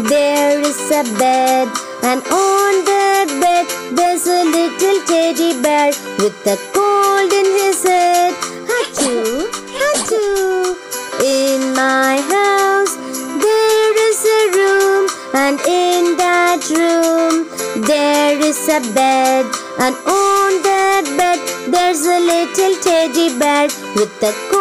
There is a bed, and on that bed there's a little teddy bear with a cold in his head. Achoo, achoo. In my house there is a room, and in that room there is a bed, and on that bed there's a little teddy bear with a cold